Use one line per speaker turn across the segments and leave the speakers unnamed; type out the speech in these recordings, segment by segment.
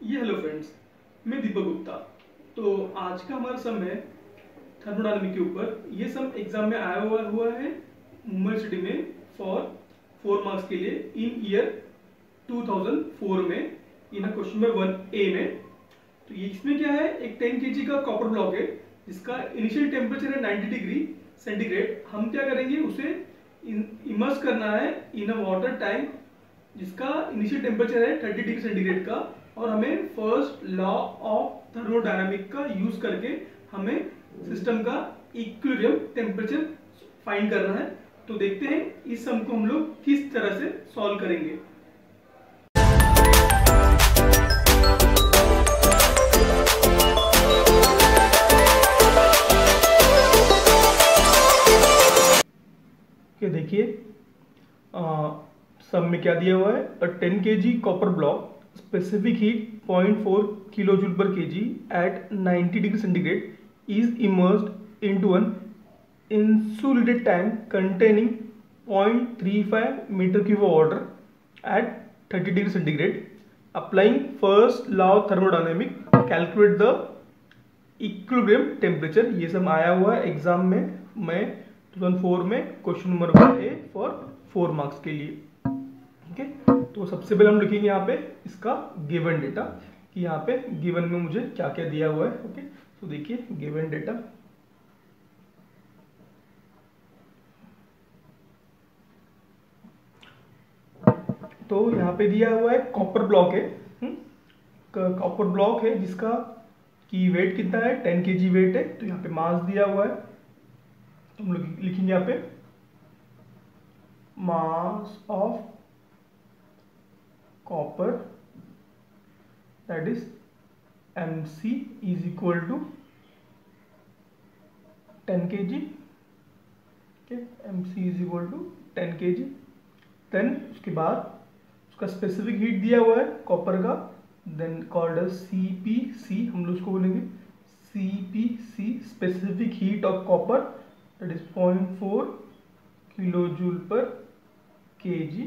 ये hello friends, मैं दीपक गुप्ता। तो आज का हमारा सम है थर्मोडायनामिक के ऊपर। ये सम एग्ज़ाम में आया हुआ हुआ है मुंबई सिटी में फॉर फोर मार्क्स के लिए इन ईयर 2004 में in question number one A में। तो ये इसमें क्या है? एक 10 के का कॉपर ब्लॉक है, जिसका इनिशियल टेम्परेचर है 90 डिग्री सेंटीग्रेड हम क्या करेंगे? उसे इमर्स करना है इन अ वाटर टैंक जिसका इनिशियल टेम्परेचर है 30 डिग्री सेंटीग्रेड का। और हमें फ़र्स्ट लॉ ऑफ़ थर्मोडायनामिक का यूज़ करके हमें सिस्टम का इक्विलिब्रियम टेम्परेचर फाइंड करना है। तो देखते हैं इस सम को हम लोग किस तरह से सॉल्व करेंगे। देखिए सब में क्या दिया हुआ है? 10 K G copper block specific heat 0.4 four kilo joule per K G at ninety degree centigrade is immerge into one insulated tank containing point three five metre cube water at thirty degree centigrade applying first law thermodynamic calculate the equilibrium temperature ये सब आया हुआ है exam में, मैं two thousand four में question number one A for four marks के लिए। ठीक है तो सबसे पहले हम लिखेंगे यहाँ पे इसका गिवन डेटा कि यहाँ पे गिवन में मुझे क्या क्या दिया हुआ है ओके तो देखिए गिवन डेटा तो यहाँ पे दिया हुआ है कॉपर ब्लॉक है कॉपर ब्लॉक है जिसका की वेट कितना है? टेन के जी वेट है। तो यहाँ पे मास दिया हुआ है। तो हम लोग लिखेंगे यहाँ पे mass of M C is equal to ten K G M C is equal to ten K G then उसके बाद उसका स्पेसिफिक हीट दिया हुआ है कॉपर का then called C P C हम लोग उसको बोलेंगे C P C specific heat of copper that is point four kilo joule per K G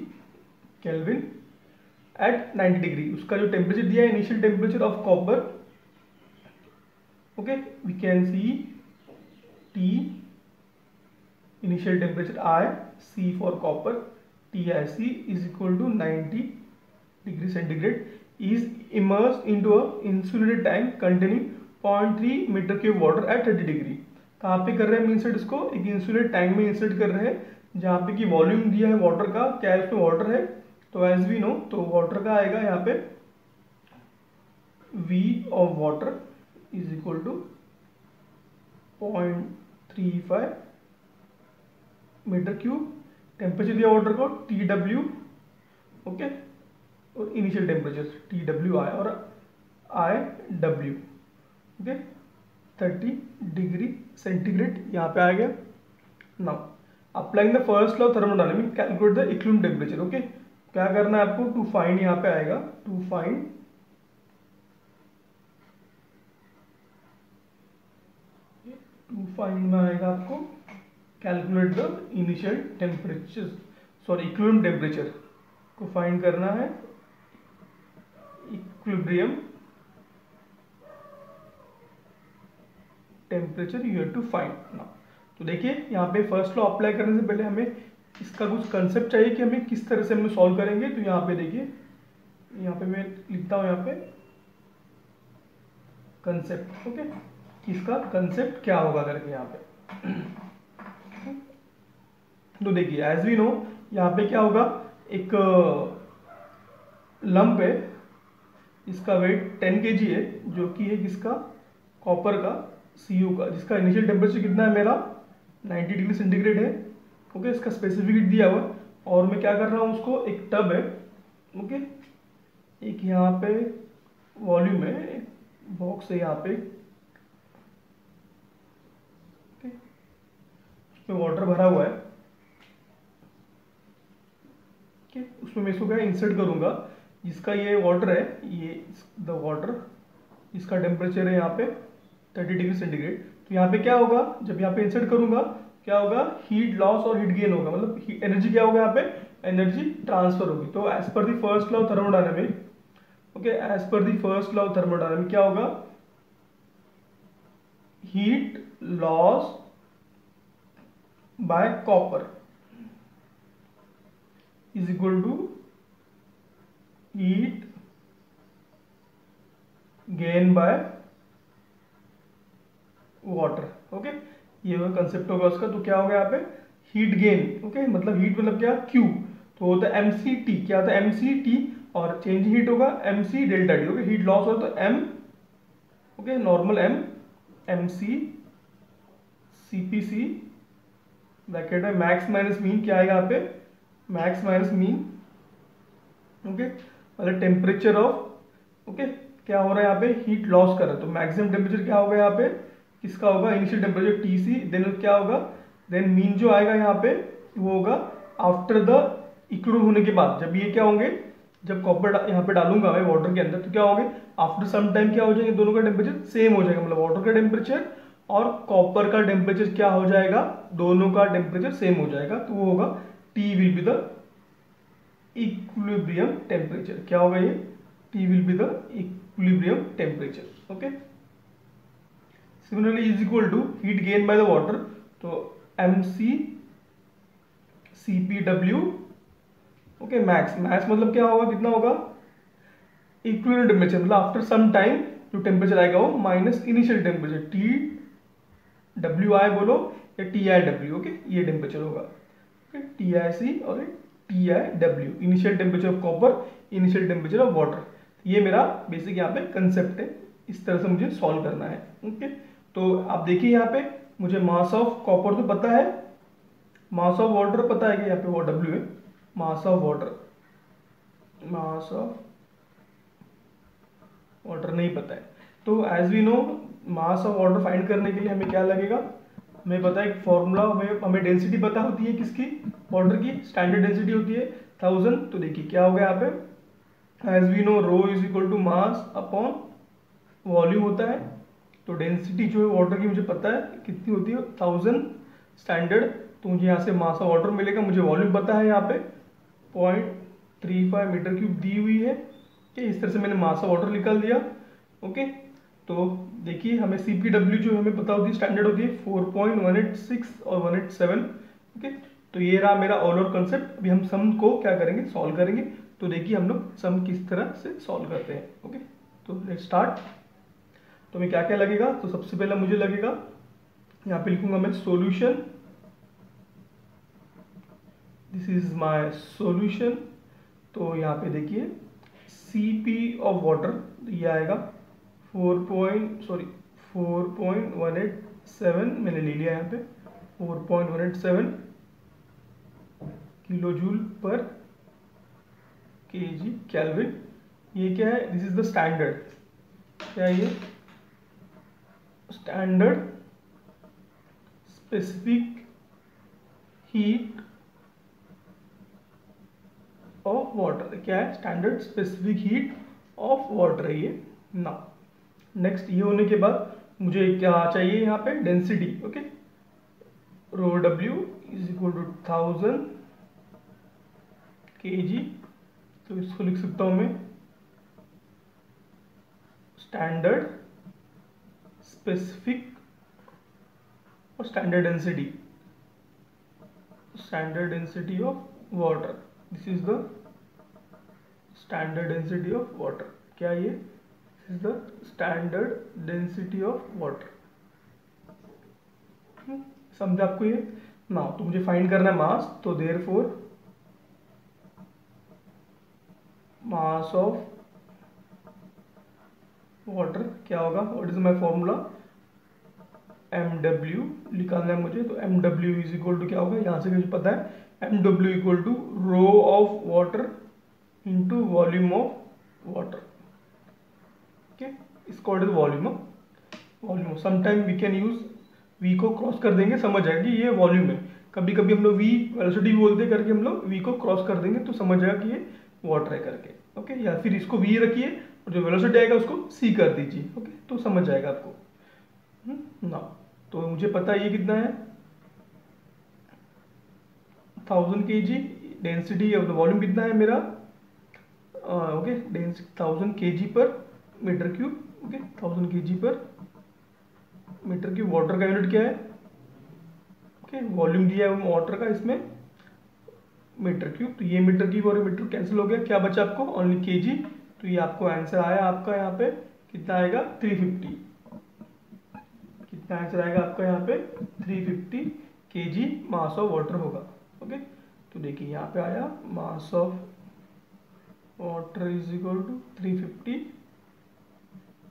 kelvin eight 90 degree उसका जो टेम्परेचर दिया है initial temperature of copper okay we can see T initial temperature I C for copper TIC is equal to 90 degree centigrade, is immersed into a insulated tank containing 0.3 metre cube water at 30 degree कहाँ पे कर रहे हैं insert इसको? एक insulate tank में insert कर रहे हैं, जहाँ पे कि वॉल्यूम दिया है वाटर का, क्या इसमें वाटर है? तो एज वी नो तो वाटर का आएगा? यहाँ पे V of water is equal to point three five metre cube temperature दिया वाटर को टी डब्ल्यू ओके और initial temperature T W I और I W okay thirty degree centigrade यहाँ पे आ गया। Now applying the first law thermodynamic calculate the equilibrium temperature okay क्या करना है आपको? टू फाइंड यहाँ पे आएगा। टू फाइंड टू फाइंड में आएगा आपको। Calculate the initial temperature sorry equilibrium temperature को फाइंड करना है। Equilibrium temperature you have to find now तो देखिए, यहाँ पे फ़र्स्ट लॉ अप्लाई करने से पहले हमें इसका कुछ कंसेप्ट चाहिए कि हमें किस तरह से हम सॉल्व करेंगे? तो यहाँ पे देखिए, यहाँ पे मैं लिखता हूँ यहाँ पे कंसेप्ट ओके इसका कंसेप्ट क्या होगा करके यहाँ पे? तो देखिए एज वी नो यहाँ पे क्या होगा? एक लंप है, इसका वेट 10 के है, जो कि है किसका? कॉपर का सीयू का। जिसका इनिशियल टेम्परेचर कितना है मेरा? 90 डिग्री सेंटीग्रेड है। ओके इसका स्पेसिफिक दिया हुआ। और मैं क्या कर रहा हूँ, उसको एक टब है ओके एक यहाँ पे वॉल्यूम है, एक बॉक्स है यहाँ पे उसमें वाटर भरा हुआ है ठीक उसमें मैं इसको क्या इंसर्ट करूँगा, जिसका ये वाटर है, ये द वाटर इसका टेम्परेचर है यहाँ पे 30 डिग्री सेंटीग्रेड तो यहाँ पे क्या होगा, जब यहाँ पे इंसर्ट करूँगा क्या होगा? हीट लॉस और हीट गेन होगा। मतलब एनर्जी क्या होगा यहाँ पे? एनर्जी ट्रांसफ़र होगी। तो as per the first law thermodynamic okay as per the first law thermodynamic क्या होगा? Heat loss by copper is equal to heat gain by water okay ये वो कंसेप्ट होगा उसका तो क्या होगा यहाँ पे? हीट गेन ओके मतलब हीट मतलब क्या? क्यू तो होता है एम सी टी क्या होता है? एम सी टी और चेंज हीट होगा M C delta T okay heat loss हो तो M okay normal M M C C P C bracket में मैक्स माइनस मीन क्या आएगा यहाँ पे? मैक्स माइनस मीन ओके मतलब टेम्परेचर ऑफ़ ओके क्या हो रहा है यहाँ पे? हीट लॉस कर रहा है। तो मैक्सिमम टेम्परेचर क्या होगा यहाँ पे? किसका होगा? Initial temperature T C then क्या होगा? देन मीन जो आएगा यहाँ पे, वो होगा आफ्टर द इक्लूड होने के बाद। जब ये क्या होंगे? जब कॉपर यहाँ पे डालूँगा मैं वाटर के अंदर तो क्या होंगे? आफ्टर सम टाइम क्या हो जाएँगे? दोनों का टेम्परेचर सेम हो जाएगा। मतलब वाटर का टेम्परेचर और कॉपर का टेम्परेचर क्या हो जाएगा? दोनों का टेम्परेचर सेम हो जाएगा। तो वो होगा T will be the equilibrium temperature क्या होगा ये? T will be the equilibrium temperature okay similarly is equal to heat gain by the water तो M C C P W okay max max मतलब क्या होगा? कितना होगा? इक्विवेलेंट टेम्परेचर मतलब आफ्टर सम टाइम जो टेम्परेचर आएगा वो minus initial temperature T W I बोलो या टी आई डब्ल्यू ओके ये टेम्परेचर होगा टी आई सी और T I W initial temperature of copper initial temperature of water ये मेरा बेसिक यहाँ पे कंसेप्ट है। इस तरह से मुझे सॉल्व करना है ओके तो आप देखिए यहाँ पे, मुझे मास ऑफ़ कॉपर तो पता है मास ऑफ़ वाटर पता है कि यहाँ पे वो डब्ल्यू है mass of water mass of water नहीं पता है। तो as we know mass of water find करने के लिए हमें क्या लगेगा? हमें पता है एक फॉर्मूला हमें हमें डेंसिटी पता होती है किसकी? वाटर की स्टैंडर्ड डेंसिटी होती है थाउज़ेंड तो देखिए क्या होगा यहाँ पे? As we know rho is equal to mass upon volume होता है। तो डेंसिटी जो है वाटर की मुझे पता है कितनी होती है? थाउज़ेंड स्टैंडर्ड तो मुझे यहाँ से मास ऑफ़ वाटर मिलेगा, मुझे वॉल्यूम पता है यहाँ पे। Point three five metre cube दी हुई है। ठीक इस तरह से मैंने मास ऑफ़ वाटर निकाल दिया। ओके तो देखिए, हमें सी पी डब्ल्यू जो हमें पता होती है स्टैंडर्ड होती है four point one eight six और वन एट सेवन ओके तो ये रहा मेरा ऑल ओवर कंसेप्ट अभी हम सम को क्या करेंगे? सॉल्व करेंगे। तो देखिए, हम लोग सम किस तरह से सॉल्व करते हैं। ओके तो लेट स्टार्ट तो हमें क्या क्या लगेगा? तो सबसे पहले मुझे लगेगा, यहाँ पे लिखूँगा मैं solution this is my solution तो यहाँ पे देखिए सी पी ऑफ़ वाटर ये आएगा. Four point sorry four point one eight seven मैंने ले लिया यहाँ पे. Four point one eight seven kilo joule पर के जी कैलविन ये क्या है? दिस इज़ द स्टैंडर्ड क्या ये? Standard specific heat of water क्या है? Standard specific heat of water है ये. ना नेक्स्ट ये होने के बाद मुझे क्या चाहिए यहाँ पे? Density okay rho W is equal to thousand K G तो इसको लिख सकता हूँ मैं. स्टैंडर्ड स्पेसिफिक और standard density standard density of water this is the standard density of water क्या ये? This is the standard density of water समझा आपको ये? ना तो मुझे फाइंड करना है मास तो देर फोर मास ऑफ़ वाटर क्या होगा? What is my formula M W निकालना है मुझे तो M W is equal to क्या होगा यहाँ से मुझे पता है। M W equal to rho of water into volume of water okay इसको volume of volume sometime we can use V को क्रॉस कर देंगे समझ आएगा कि ये वॉल्यूम है। कभी कभी हम लोग वी वेलोसिटी बोलते करके हम लोग वी को क्रॉस कर देंगे तो समझ आएगा कि ये वाटर है करके। ओके या फिर इसको वी रखिए और जो वेलोसिटी आएगा उसको सी कर दीजिए। ओके तो समझ आएगा आपको। ना हम्म, तो मुझे पता ये कितना है? थाउज़ेंड के जी डेंसिटी वॉल्यूम कितना है मेरा? Okay density thousand K G पर metre cube okay thousand K G पर मीटर क्यूब वाटर का यूनिट क्या है? ओके वॉल्यूम दिया है वाटर का इसमें मीटर क्यूब तो ये मीटर क्यूब और मीटर कैंसिल हो गया। क्या बचा आपको? ओनली के जी तो ये आपको आंसर आया आपका यहाँ पे। कितना आएगा? 350 कितना आंसर आएगा आपका यहाँ पे 350 fifty K G mass of water होगा। ओके तो देखिए, यहाँ पे आया mass of water is equal to 350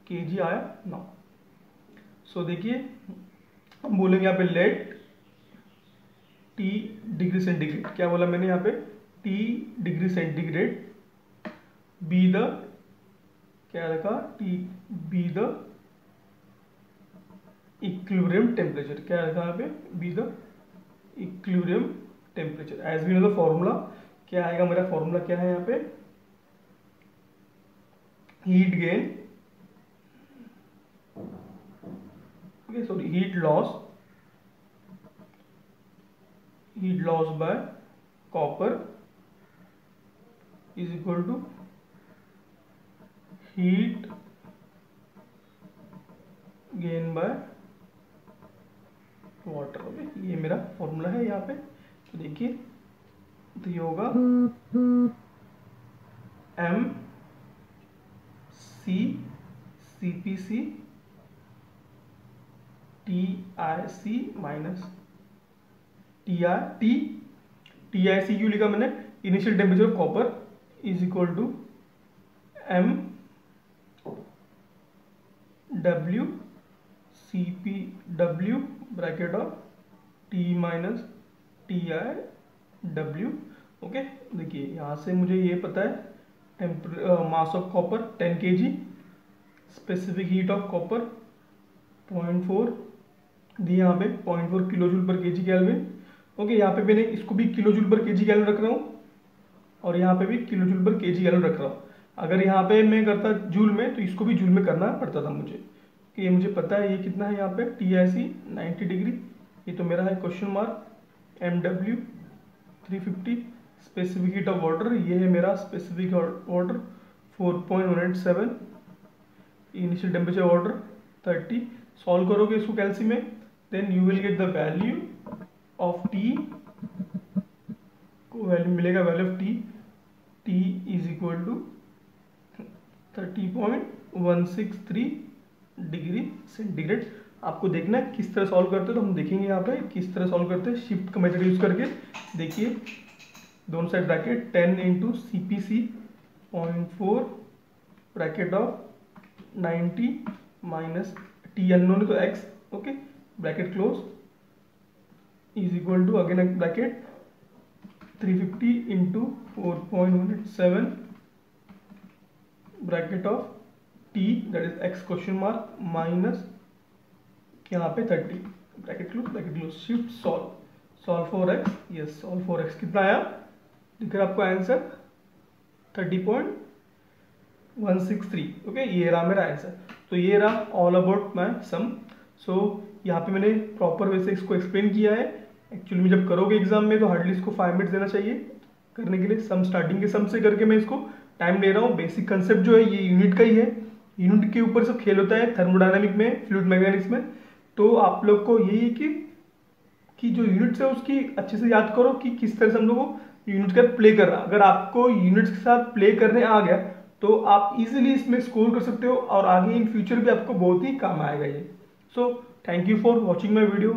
KG आया नौ सो देखिए, हम बोलेंगे यहाँ पे लेट टी डिग्री सेंटीग्रेड क्या बोला मैंने यहाँ पे? T degree centigrade be the क्या रखा? T be the equilibrium temperature क्या रखा यहाँ पे be the equilibrium temperature as we know the formula क्या आएगा मेरा फॉर्मूला क्या है यहाँ पे? Heat gain sorry heat loss heat loss by copper is equal to heat gain by water okay ये मेरा फॉर्मूला है यहाँ पे। तो देखिए तो ये होगा M C C P C T I C minus T R T T I C Q लिखा मैंने। Initial temperature of copper is equal to M W C P W bracket of T minus T I W okay देखिए, यहाँ से मुझे ये पता है temper mass of copper ten K G specific heat of copper point four दी यहाँ पे point four kilo joule पर के जी कैलविन ओके यहाँ पे मैंने इसको भी किलो जूल पर के जी गैलन रख रहा हूँ, और यहाँ पे भी किलो जूल पर के जी गैलन रख रहा हूँ। अगर यहाँ पे मैं करता जूल में तो इसको भी जूल में करना पड़ता था मुझे। कि ये मुझे पता है ये कितना है यहाँ पे? T I C ninety degree ये तो मेरा है question mark M W three fifty specific heat of water ये है मेरा specific water four point one eight seven initial temperature water thirty solve करोगे इसको कैल्सी में? Then you will get the value of T को value मिलेगा value of T T is equal to thirty point one six three degree centigrade आपको देखना है किस तरह सॉल्व करते हैं तो हम देखेंगे यहाँ पे किस तरह सॉल्व करते हैं। शिफ्ट का मेथड यूज़ करके देखिए, दोनों side bracket ten into C P C point four bracket of ninety minus T unknown तो X okay bracket close is equal to again a bracket 350 into 4.187 bracket of t that is X question mark minus यहाँ पे 30 bracket close bracket close shift solve solve for X yes solve for X कितना आया? दिख रहा आपको answer 30.163 okay ये रहा मेरा आंसर तो ये रहा all about my sum so यहाँ पे मैंने प्रॉपर वे से इसको एक्सप्लेन किया है. एक्चुअली में जब करोगे एग्ज़ाम में तो हार्डली इसको फाइव मिनट्स देना चाहिए. करने के लिए सम स्टार्टिंग के सम से करके मैं इसको टाइम ले रहा हूँ. बेसिक कंसेप्ट जो है, ये यूनिट का ही है. यूनिट के ऊपर सब खेल होता है थर्मोडाइनमिक में फ्लूड मैकेनिक्स में। तो आप लोग को यही है कि कि जो यूनिट्स है उसकी अच्छे से याद करो कि किस तरह से हम लोग को यूनिट का प्ले कर रहा अगर आपको यूनिट्स के साथ प्ले करने आ गया तो आप इजीली इसमें स्कोर कर सकते हो और आगे इन फ्यूचर भी आपको बहुत ही काम आएगा ये। So thank you for watching my video